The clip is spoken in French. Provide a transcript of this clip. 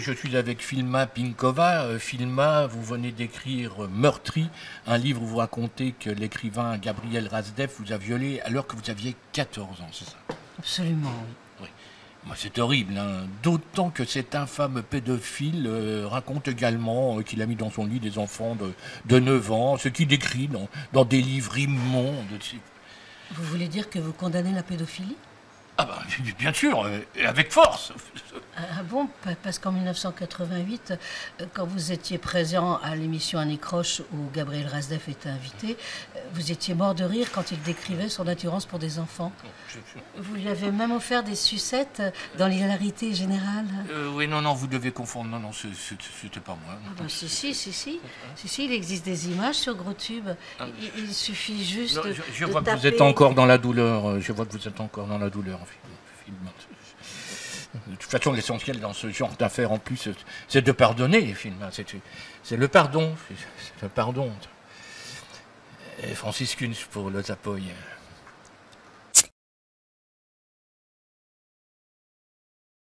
Je suis avec Filma Pinkova. Euh, Filma, vous venez d'écrire Meurtri, un livre où vous racontez que l'écrivain Gabriel Razdev vous a violé alors que vous aviez 14 ans, c'est ça? Absolument, oui. Moi, c'est horrible, hein. d'autant que cet infâme pédophile euh, raconte également euh, qu'il a mis dans son lit des enfants de, de 9 ans, ce qu'il décrit dans, dans des livres immondes. Vous voulez dire que vous condamnez la pédophilie? Ah ben, bien sûr, avec force. Ah bon Pa- Parce qu'en 1988, euh, quand vous étiez présent à l'émission Annie Croche où Gabriel Razdev était invité, euh, vous étiez mort de rire quand il décrivait son attirance pour des enfants. Vous lui avez même offert des sucettes euh, dans l'hilarité générale? Euh, oui, non, non, vous devez confondre. Non, non, c'était pas moi. Ah ben, si, si, si, si. Si, si, il existe des images sur GrosTube. Il, il suffit juste Non, de, je, je de vois que vous êtes encore dans la douleur. Je vois que vous êtes encore dans la douleur. De toute façon, l'essentiel dans ce genre d'affaires, en plus, c'est de pardonner, film. C'est c'est le pardon. Le pardon. Et Francis Kunz pour le Zapoy.